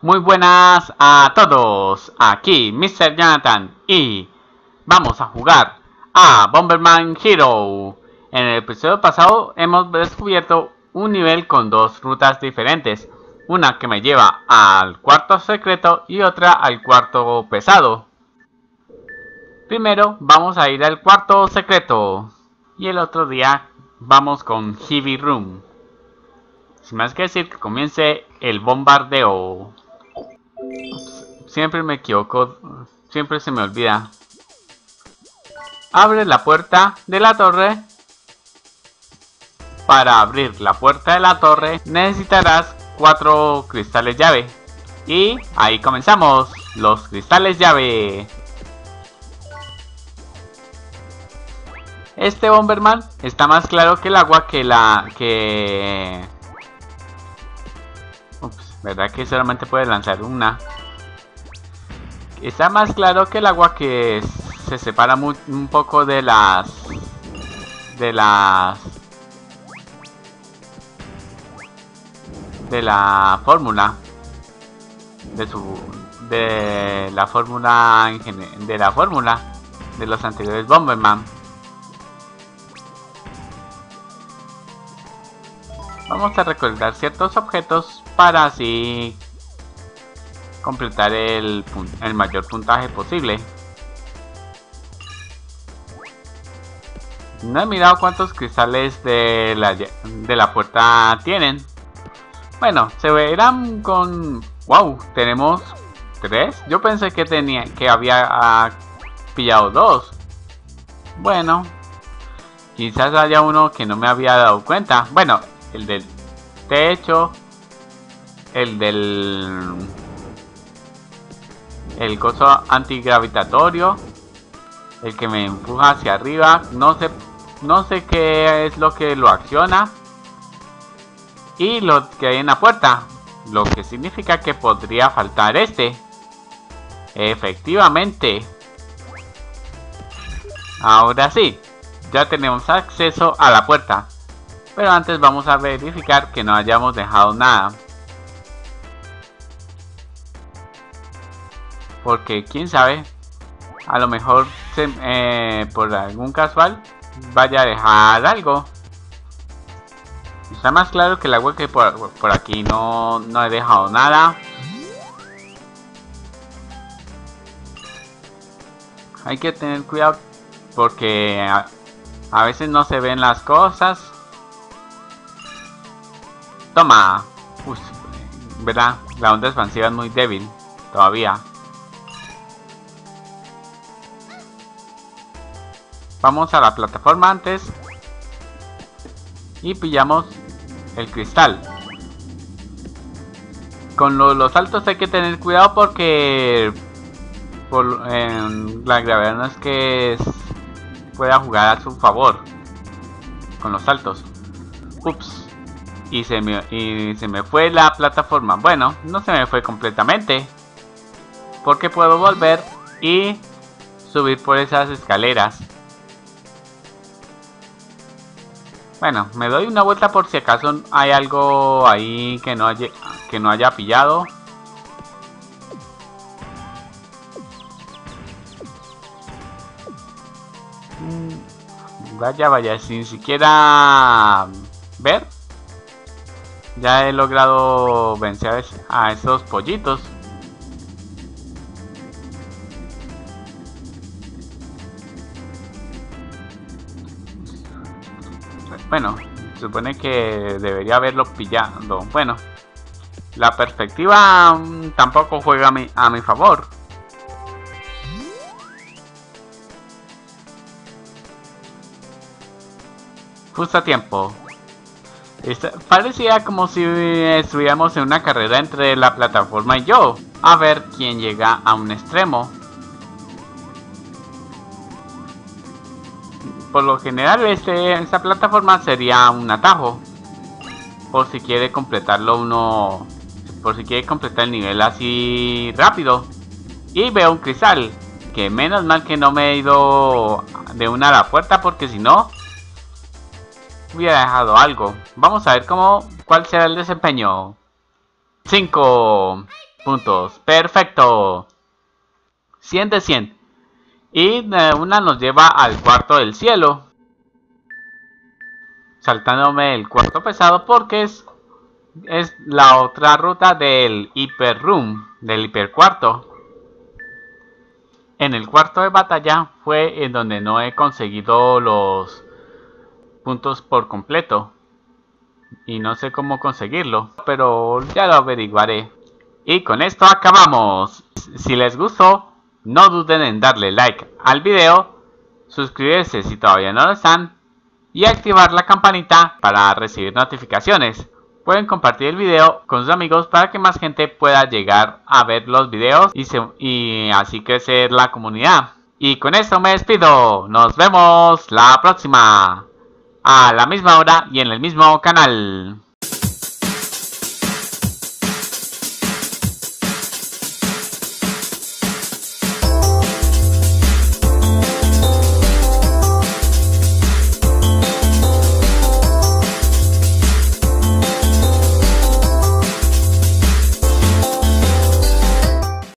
Muy buenas a todos, aquí Mr. Jonathan y vamos a jugar a Bomberman Hero. En el episodio pasado hemos descubierto un nivel con dos rutas diferentes, una que me lleva al cuarto secreto y otra al cuarto pesado. Primero vamos a ir al cuarto secreto y el otro día vamos con Heavy Room. Sin más que decir que comience el bombardeo. Siempre me equivoco, siempre se me olvida. Abre la puerta de la torre. Para abrir la puerta de la torre necesitarás cuatro cristales llave. Y ahí comenzamos, los cristales llave. Este Bomberman está más claro que el agua que la que ¿Verdad que solamente puede lanzar una? Está más claro que el agua que se separa un poco de las... De las... De la fórmula. De su... De la fórmula... De la fórmula. De los anteriores Bomberman. Vamos a recordar ciertos objetos para así completar el, mayor puntaje posible. No he mirado cuántos cristales de la, de la puerta tienen. Bueno, se verán con... ¡Wow! Tenemos tres. Yo pensé que tenía que había ah, pillado dos. Bueno, quizás haya uno que no me había dado cuenta. Bueno, el del techo, el del el coso antigravitatorio, el que me empuja hacia arriba, no sé no sé qué es lo que lo acciona y lo que hay en la puerta, lo que significa que podría faltar este. Efectivamente. Ahora sí, ya tenemos acceso a la puerta. Pero antes vamos a verificar que no hayamos dejado nada. Porque quién sabe, a lo mejor eh, por algún casual vaya a dejar algo. Está más claro que el agua que por, por aquí no, no he dejado nada. Hay que tener cuidado porque a, a veces no se ven las cosas Toma. Uf, ¿verdad? La onda expansiva es muy débil. Todavía. Vamos a la plataforma antes. Y pillamos el cristal. Con los saltos hay que tener cuidado porque por, la gravedad no es que pueda jugar a su favor con los saltos. Ups y se me, y se me fue la plataforma. Bueno, no se me fue completamente. Porque puedo volver y subir por esas escaleras. Bueno, me doy una vuelta por si acaso hay algo ahí que no haya, que no haya pillado. Mm, vaya, vaya, sin siquiera ver. Ya he logrado vencer a esos pollitos. Bueno, supone que debería haberlo pillado. Bueno, la perspectiva mm, tampoco juega a mi, a mi favor. Justo a tiempo parecía como si estuviéramos en una carrera entre la plataforma y yo, a ver quién llega a un extremo. Por lo general este, esta plataforma sería un atajo, por si quiere completarlo uno, por si quiere completar el nivel así rápido. Y veo un cristal, que menos mal que no me he ido de una a la puerta porque si no hubiera dejado algo. Vamos a ver cómo, cuál será el desempeño. 5, puntos. Perfecto. 100 de 100. Y eh, una nos lleva al cuarto del cielo. Saltándome el cuarto pesado porque es, es la otra ruta del hiper room, del hiper cuarto. En el cuarto de batalla fue en donde no he conseguido los puntos por completo. Y no sé cómo conseguirlo, pero ya lo averiguaré. Y con esto acabamos. Si les gustó, no duden en darle like al video, suscribirse si todavía no lo están y activar la campanita para recibir notificaciones pueden compartir el video con sus amigos para que más gente pueda llegar a ver los videos y, así crecer la comunidad. Y con esto me despido. Nos vemos la próxima. A la misma hora y en el mismo canal.